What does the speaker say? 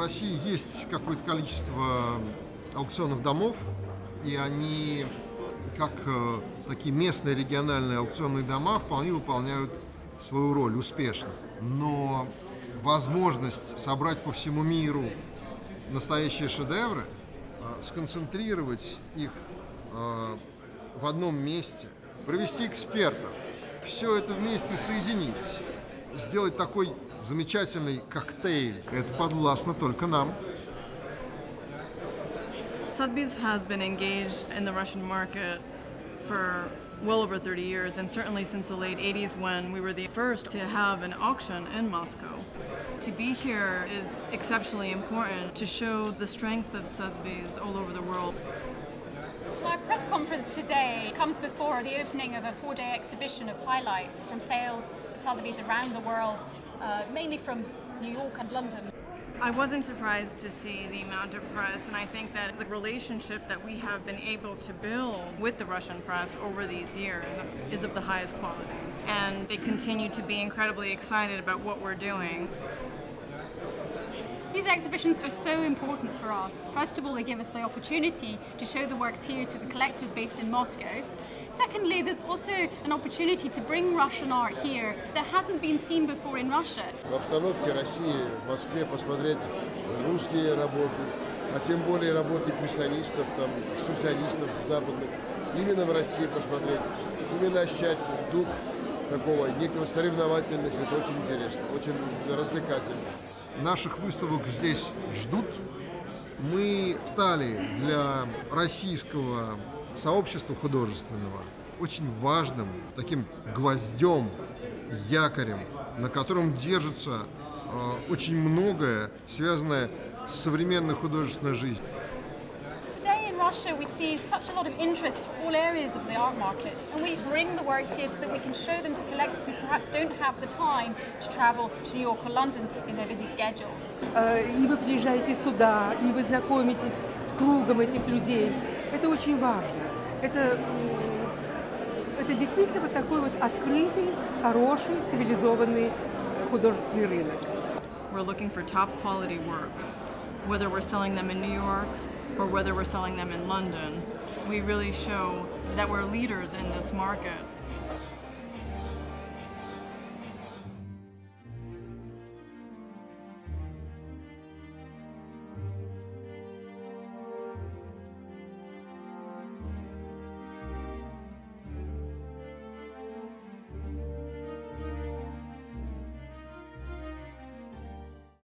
России есть какое-то количество аукционных домов, и они, как э, такие местные региональные аукционные дома, вполне выполняют свою роль успешно. Но возможность собрать по всему миру настоящие шедевры, э, сконцентрировать их э, в одном месте, провести экспертов, все это вместе соединить, сделать такой замечательный коктейль, это подвластно только нам. Sotheby's has been engaged in the Russian market for well over 30 years, and certainly since the late 80s when we were the first to have an auction in Moscow. To be here is exceptionally important to show the strength of Sotheby's all over the world. Our press conference today comes before the opening of a four day exhibition of highlights from sales at Sotheby's around the world, uh, mainly from New York and London. I wasn't surprised to see the amount of press, and I think that the relationship that we have been able to build with the Russian press over these years is of the highest quality. And they continue to be incredibly excited about what we're doing These exhibitions are so important for us. First of all, they give us the opportunity to show the works here to the collectors based in Moscow. Secondly, there's also an opportunity to bring Russian art here that hasn't been seen before in Russia. В обстановке России, в Москве посмотреть русские работы, а тем более работы импрессионистов, там, экспрессионистов западных, именно в России посмотреть, именно ощущать дух такого некого соревновательности, это очень интересно, очень развлекательно. Наших выставок здесь ждут. Мы стали для российского сообщества художественного очень важным таким гвоздем, якорем, на котором держится э, очень многое, связанное с современной художественной жизнью. Today in Russia, we see such a lot of interest in all areas of the art market, and we bring the works here so that we can show them to collectors who perhaps don't have the time to travel to New York or London in their busy schedules. Э, И вы приезжаете сюда, и вы знакомитесь с кругом этих людей. Это очень важно. Это, м, это действительно вот такой вот открытый, хороший, цивилизованный художественный рынок. We're looking for top quality works, whether we're selling them in New York or whether we're selling them in London. We really show that we're leaders in this market